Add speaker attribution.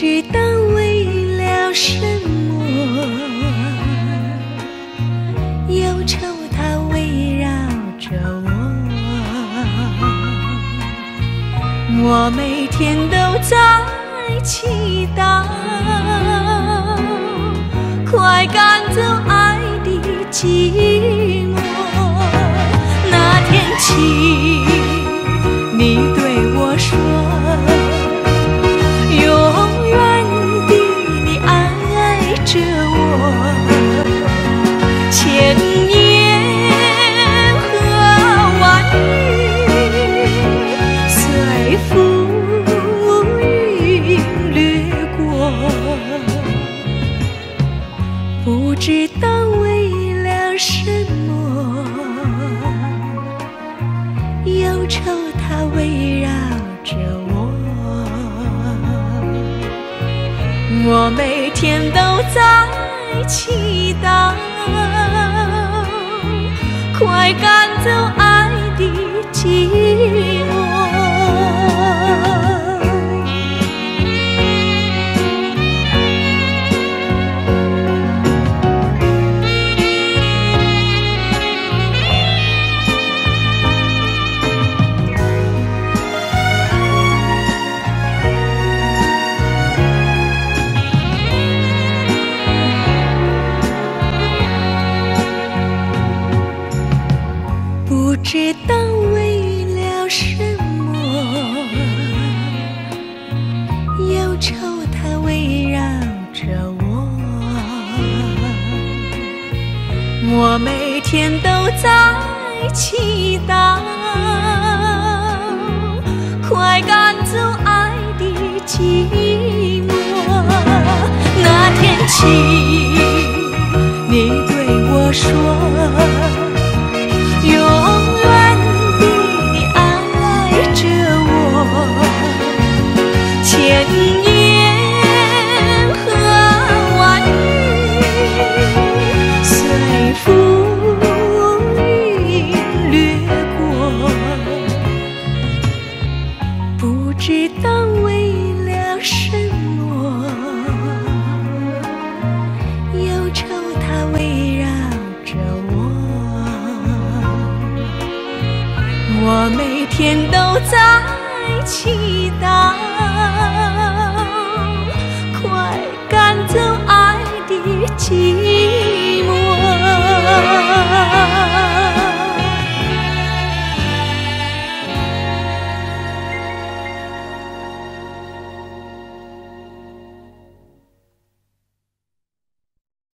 Speaker 1: 知道为了什么忧愁它围绕着我。我每天都在祈祷快赶走爱的寂寞。那天起你对我说千言和万语随浮云掠过，不知道为了什么，忧愁它围绕着我。我每天都在祈祷，快赶走知道为了什么，忧愁它围绕着我。我每天都在祈祷，快赶走爱的寂寞。那天起，你对我说。知道为了什么，忧愁它围绕着我。我每天都在祈祷，